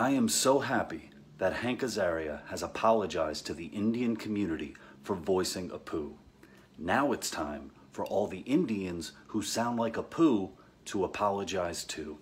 I am so happy that Hank Azaria has apologized to the Indian community for voicing Apu. Now it's time for all the Indians who sound like Apu to apologize too.